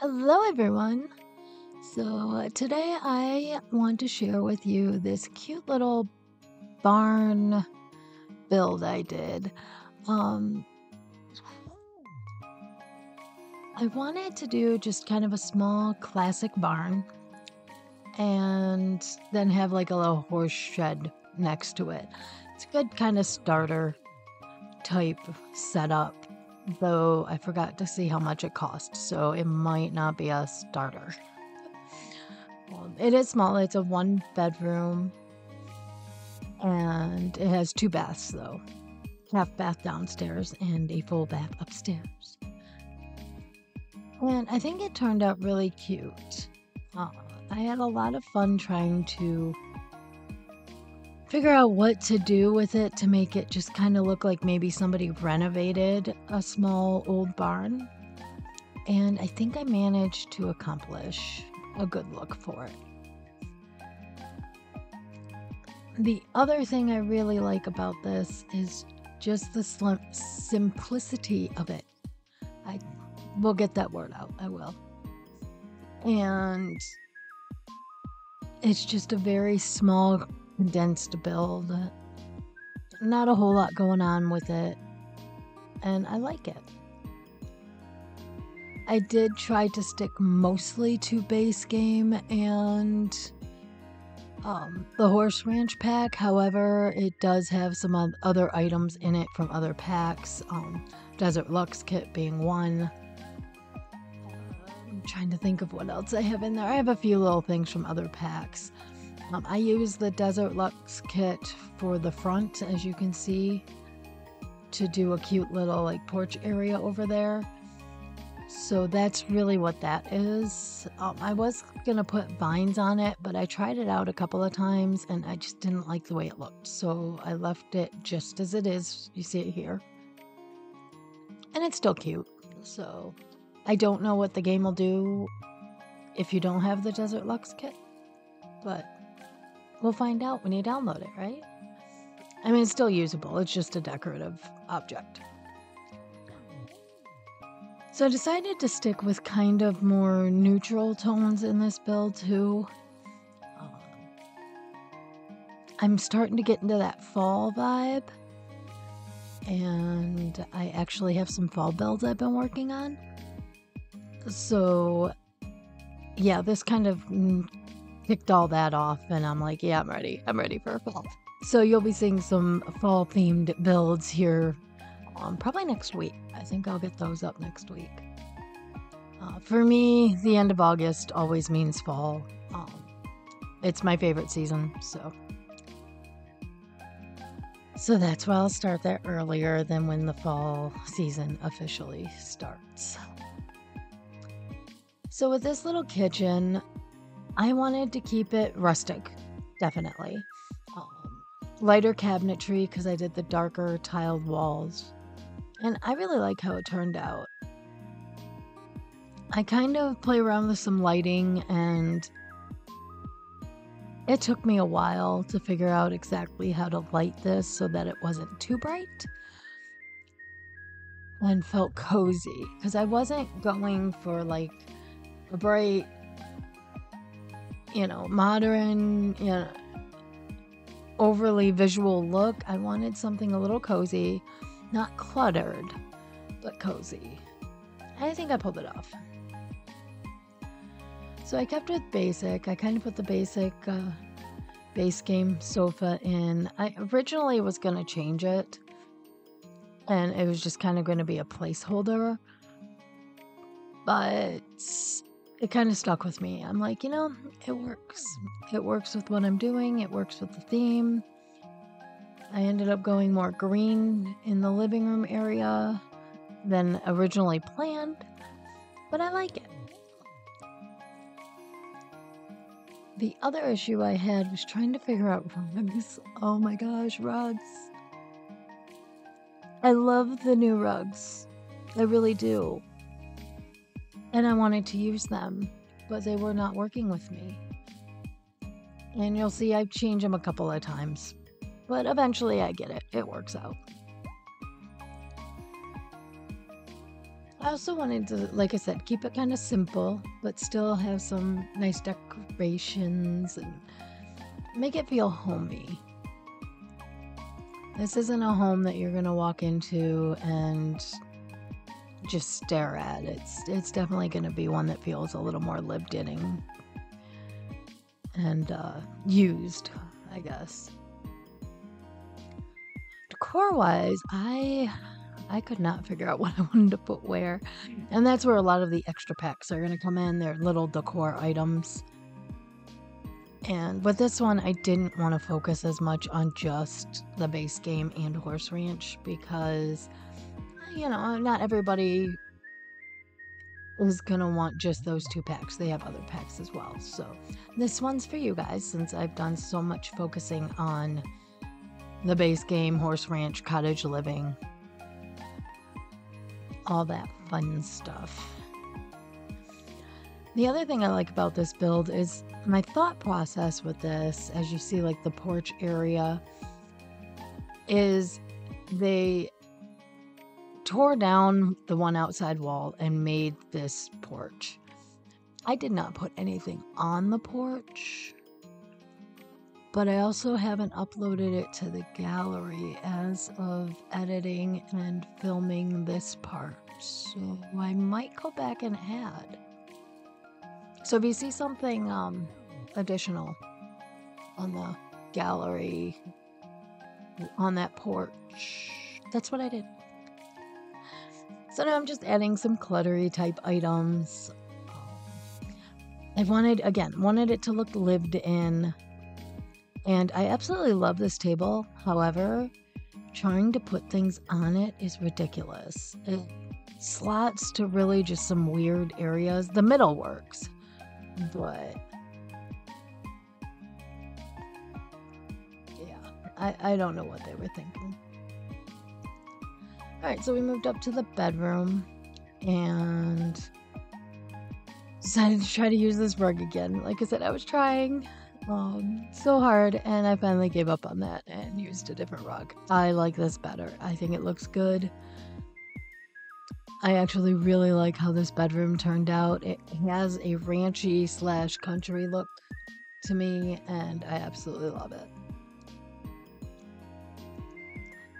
Hello, everyone. So, today I want to share with you this cute little barn build I did. Um, I wanted to do just kind of a small classic barn and then have like a little horse shed next to it. It's a good kind of starter type setup though I forgot to see how much it cost, so it might not be a starter. Um, it is small, it's a one bedroom, and it has two baths though half bath downstairs and a full bath upstairs. And I think it turned out really cute. Uh, I had a lot of fun trying to figure out what to do with it to make it just kind of look like maybe somebody renovated a small old barn. And I think I managed to accomplish a good look for it. The other thing I really like about this is just the slim- simplicity of it. I will get that word out. I will. And it's just a very small condensed build. Not a whole lot going on with it, and I like it. I did try to stick mostly to base game and um, the Horse Ranch pack. However, it does have some other items in it from other packs. Um, Desert Luxe kit being one. I'm trying to think of what else I have in there. I have a few little things from other packs. Um, I use the Desert Luxe kit for the front, as you can see, to do a cute little like porch area over there. So that's really what that is. Um, I was gonna put vines on it, but I tried it out a couple of times and I just didn't like the way it looked. So I left it just as it is. You see it here. And it's still cute. So I don't know what the game will do if you don't have the Desert Luxe kit, but We'll find out when you download it, right? I mean, it's still usable, it's just a decorative object. So I decided to stick with kind of more neutral tones in this build too. Um, I'm starting to get into that fall vibe. And I actually have some fall builds I've been working on. So, yeah, this kind of kicked all that off and I'm like, yeah, I'm ready. I'm ready for fall. So you'll be seeing some fall themed builds here um, probably next week. I think I'll get those up next week. Uh, for me, the end of August always means fall. Um, it's my favorite season, so. So that's why I'll start that earlier than when the fall season officially starts. So, with this little kitchen, I wanted to keep it rustic, definitely. Um, lighter cabinetry because I did the darker tiled walls. And I really like how it turned out. I kind of play around with some lighting and it took me a while to figure out exactly how to light this so that it wasn't too bright and felt cozy because I wasn't going for like a bright you know, modern, you know, overly visual look. I wanted something a little cozy, not cluttered, but cozy. I think I pulled it off. So I kept it basic. I kind of put the basic uh, base game sofa in. I originally was going to change it, and it was just kind of going to be a placeholder. But it kind of stuck with me. I'm like, you know, it works. It works with what I'm doing, it works with the theme. I ended up going more green in the living room area than originally planned, but I like it. The other issue I had was trying to figure out rugs. Oh my gosh, rugs. I love the new rugs. I really do and I wanted to use them, but they were not working with me. And you'll see I've changed them a couple of times, but eventually I get it. It works out. I also wanted to, like I said, keep it kind of simple, but still have some nice decorations and make it feel homey. This isn't a home that you're gonna walk into and just stare at. It's it's definitely gonna be one that feels a little more lived in and uh, used, I guess. Decor wise, I I could not figure out what I wanted to put where. And that's where a lot of the extra packs are going to come in. They're little decor items. And with this one, I didn't want to focus as much on just the base game and Horse Ranch because, you know, not everybody is going to want just those two packs. They have other packs as well. So this one's for you guys since I've done so much focusing on the base game, Horse Ranch, Cottage Living, all that fun stuff. The other thing I like about this build is my thought process with this, as you see, like the porch area, is they tore down the one outside wall and made this porch. I did not put anything on the porch, but I also haven't uploaded it to the gallery as of editing and filming this part. So I might go back and add. So if you see something um, additional on the gallery, on that porch, that's what I did. So now I'm just adding some cluttery type items. I wanted, again, wanted it to look lived in. And I absolutely love this table. However, trying to put things on it is ridiculous. It slots to really just some weird areas. The middle works, but yeah, I, I don't know what they were thinking. All right, so we moved up to the bedroom and decided to try to use this rug again. Like I said, I was trying um, so hard, and I finally gave up on that and used a different rug. I like this better. I think it looks good. I actually really like how this bedroom turned out. It has a ranchy slash country look to me, and I absolutely love it.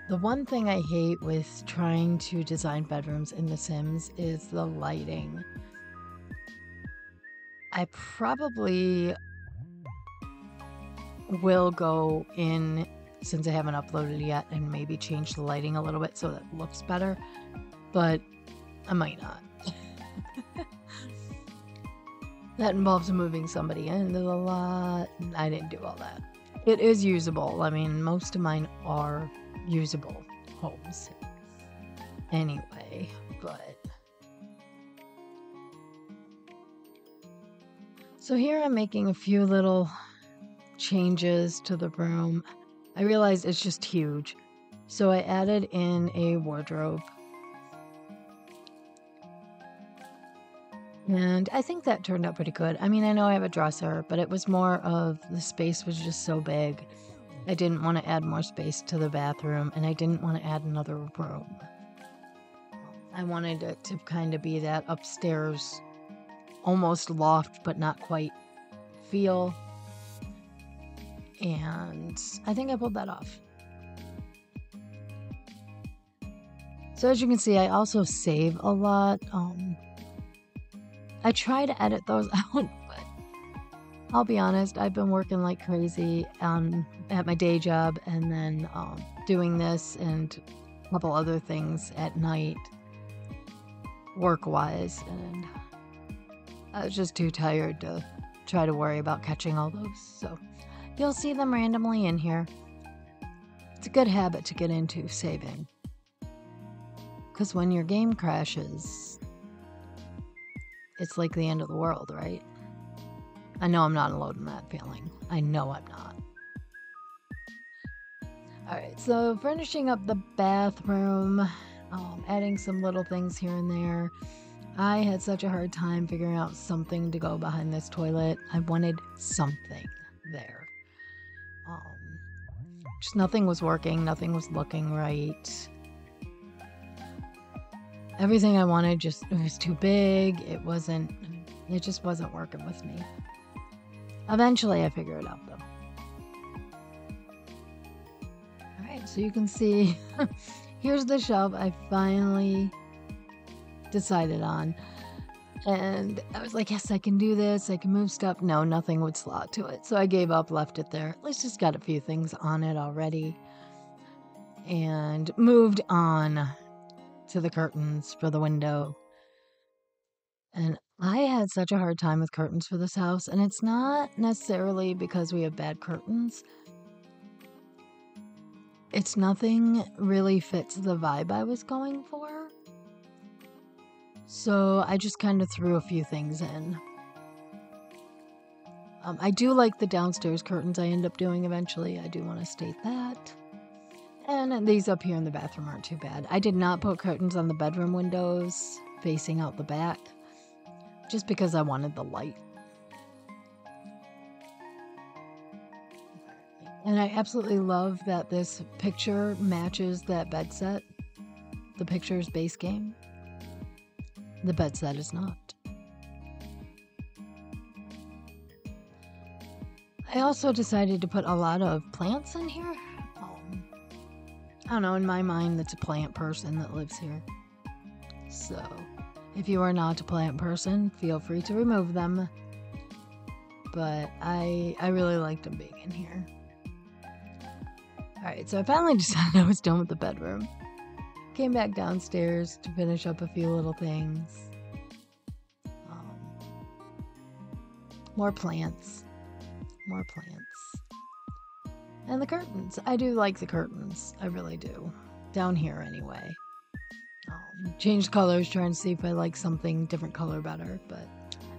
The one thing I hate with trying to design bedrooms in The Sims is the lighting. I probably will go in since I haven't uploaded yet and maybe change the lighting a little bit so that looks better, but I might not. that involves moving somebody into the lot. I didn't do all that. It is usable. I mean, most of mine are usable homes anyway, but So here I'm making a few little changes to the room. I realized it's just huge. So I added in a wardrobe. And I think that turned out pretty good. I mean, I know I have a dresser, but it was more of the space was just so big. I didn't want to add more space to the bathroom, and I didn't want to add another room. I wanted it to kind of be that upstairs, almost loft, but not quite feel. And I think I pulled that off. So as you can see, I also save a lot. Um, I try to edit those out, I'll be honest, I've been working like crazy um, at my day job and then um, doing this and a couple other things at night, work wise. And I was just too tired to try to worry about catching all those. So you'll see them randomly in here. It's a good habit to get into saving. Because when your game crashes, it's like the end of the world, right? I know I'm not alone in that feeling. I know I'm not. Alright, so furnishing up the bathroom, um, adding some little things here and there. I had such a hard time figuring out something to go behind this toilet. I wanted something there. Um, just nothing was working, nothing was looking right. everything I wanted just it was too big. It wasn't it just wasn't working with me. Eventually I figured it out though. Alright, so you can see here's the shelf I finally decided on. And I was like, yes, I can do this. I can move stuff. No, nothing would slot to it. So I gave up, left it there. At least just got a few things on it already. And moved on to the curtains for the window. And I had such a hard time with curtains for this house. And it's not necessarily because we have bad curtains. It's nothing really fits the vibe I was going for. So I just kind of threw a few things in. Um, I do like the downstairs curtains I end up doing eventually. I do want to state that. And these up here in the bathroom aren't too bad. I did not put curtains on the bedroom windows facing out the back just because I wanted the light. And I absolutely love that this picture matches that bed set. The picture's base game. The bed set is not. I also decided to put a lot of plants in here. Um, I don't know, in my mind, that's a plant person that lives here. So, if you are not a plant person, feel free to remove them. But I, I really liked them being in here. Alright, so I finally decided I was done with the bedroom. Came back downstairs to finish up a few little things. Um, more plants. More plants. And the curtains. I do like the curtains. I really do. Down here, anyway. Changed colors, trying to see if I like something different color better, but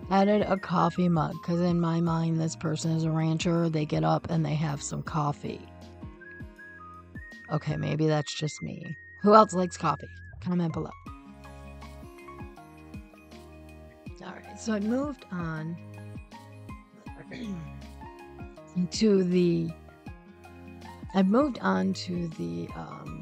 added a coffee mug because in my mind, this person is a rancher. They get up and they have some coffee. Okay, maybe that's just me. Who else likes coffee? Comment below. Alright, so I moved on to the. I moved on to the um,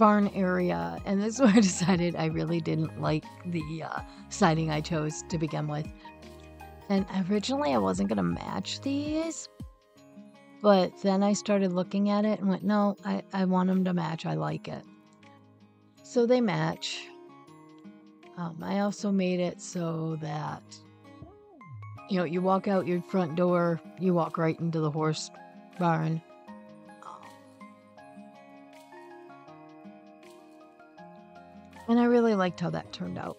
barn area, and this is where I decided I really didn't like the uh, siding I chose to begin with. And originally I wasn't going to match these, but then I started looking at it and went, no, I, I want them to match. I like it. So they match. Um, I also made it so that, you know, you walk out your front door, you walk right into the horse barn. And I really liked how that turned out.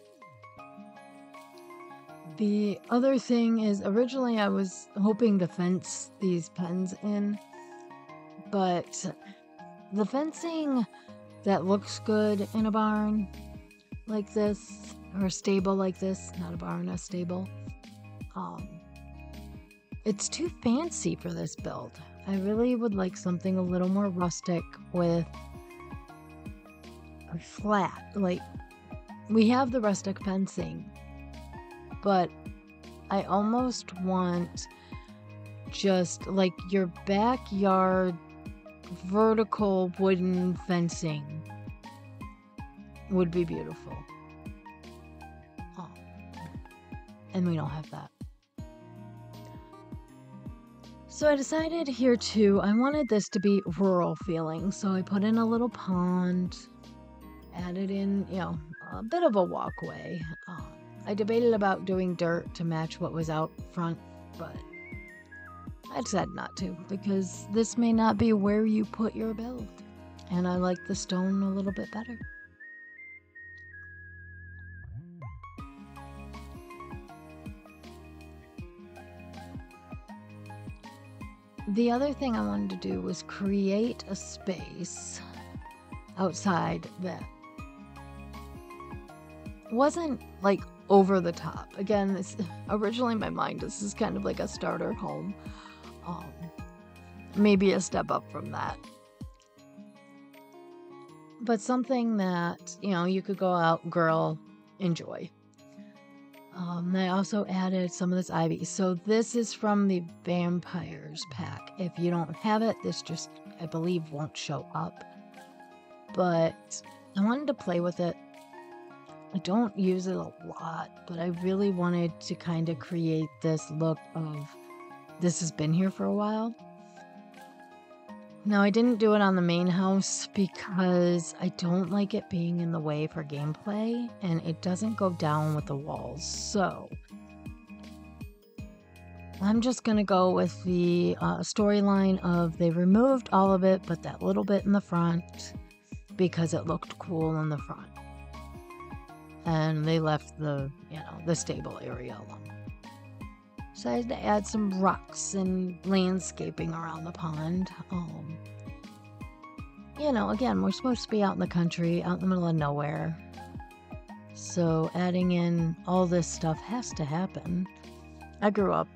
The other thing is, originally I was hoping to fence these pens in, but the fencing that looks good in a barn like this, or a stable like this, not a barn, a stable, um, it's too fancy for this build. I really would like something a little more rustic with flat. Like, we have the rustic fencing, but I almost want just like your backyard vertical wooden fencing would be beautiful. Oh. And we don't have that. So I decided here too, I wanted this to be rural feeling. So I put in a little pond, added in, you know, a bit of a walkway. Um, I debated about doing dirt to match what was out front, but I decided not to because this may not be where you put your build. And I like the stone a little bit better. The other thing I wanted to do was create a space outside that wasn't like over the top. Again, this originally in my mind this is kind of like a starter home. Um, maybe a step up from that. But something that, you know, you could go out, girl, enjoy. Um, I also added some of this ivy. So this is from the Vampires pack. If you don't have it, this just, I believe, won't show up. But I wanted to play with it. I don't use it a lot, but I really wanted to kind of create this look of this has been here for a while. Now, I didn't do it on the main house because I don't like it being in the way for gameplay and it doesn't go down with the walls. So, I'm just going to go with the uh, storyline of they removed all of it but that little bit in the front because it looked cool in the front. And they left the, you know, the stable area alone. Decided to add some rocks and landscaping around the pond. Um, you know, again, we're supposed to be out in the country, out in the middle of nowhere. So adding in all this stuff has to happen. I grew up,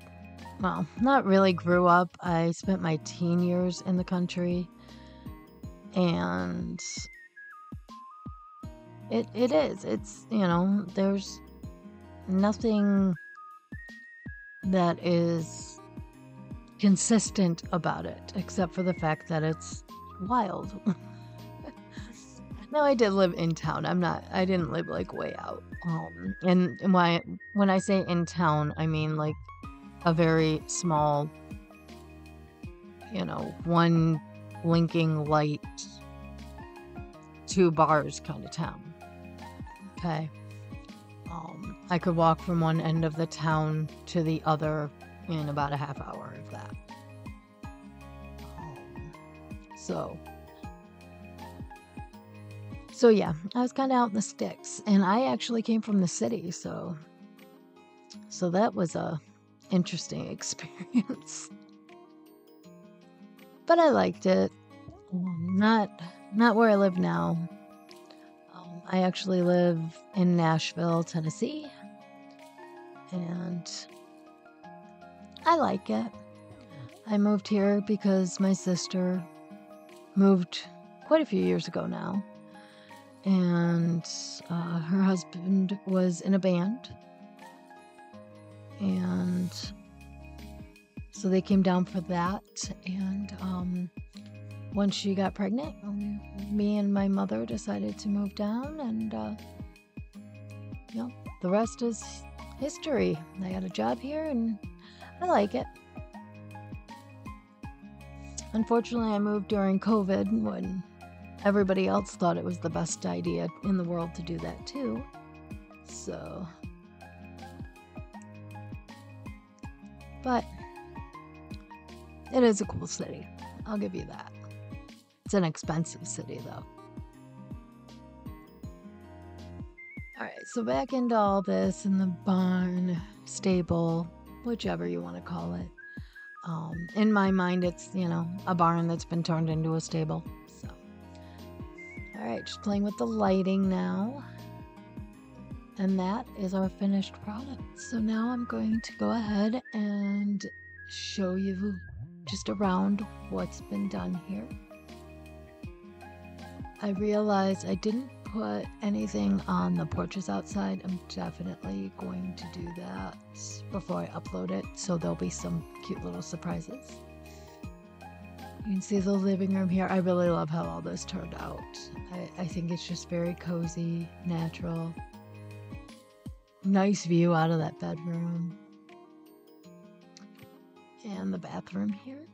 well, not really grew up. I spent my teen years in the country. And it it is. It's, you know, there's nothing that is consistent about it, except for the fact that it's wild. no, I did live in town. I'm not. I didn't live like way out. Um, and why when I say in town, I mean like a very small, you know, one blinking light, two bars kind of town. Okay. Um, I could walk from one end of the town to the other in about a half hour of that. Um, so, so yeah, I was kind of out in the sticks, and I actually came from the city, so, so that was a interesting experience. but I liked it. Not, not where I live now. I actually live in Nashville, Tennessee, and I like it. I moved here because my sister moved quite a few years ago now, and uh, her husband was in a band, and so they came down for that, and um, once she got pregnant, um, me and my mother decided to move down, and uh, you know, the rest is history. I got a job here, and I like it. Unfortunately, I moved during COVID when everybody else thought it was the best idea in the world to do that too. So, but it is a cool city. I'll give you that. It's an expensive city, though. Alright, so back into all this in the barn, stable, whichever you want to call it. Um, in my mind, it's, you know, a barn that's been turned into a stable. So, alright, just playing with the lighting now. And that is our finished product. So now I'm going to go ahead and show you just around what's been done here. I realized I didn't put anything on the porches outside. I'm definitely going to do that before I upload it, so there'll be some cute little surprises. You can see the living room here. I really love how all this turned out. I, I think it's just very cozy, natural. Nice view out of that bedroom. And the bathroom here.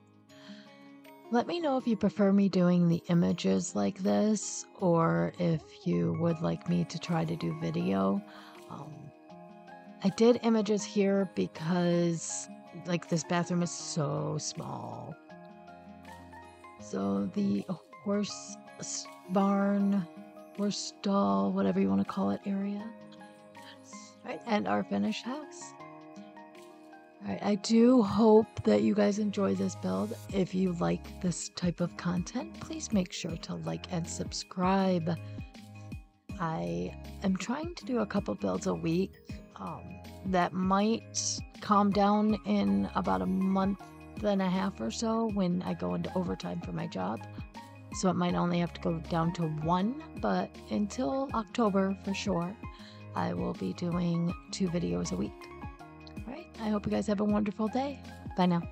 Let me know if you prefer me doing the images like this or if you would like me to try to do video. Um, I did images here because like this bathroom is so small. So the horse barn, horse stall, whatever you want to call it area. Right, and our finished house. I do hope that you guys enjoy this build. If you like this type of content, please make sure to like and subscribe. I am trying to do a couple builds a week. Um, that might calm down in about a month and a half or so when I go into overtime for my job. So it might only have to go down to one, but until October for sure, I will be doing two videos a week. I hope you guys have a wonderful day. Bye now.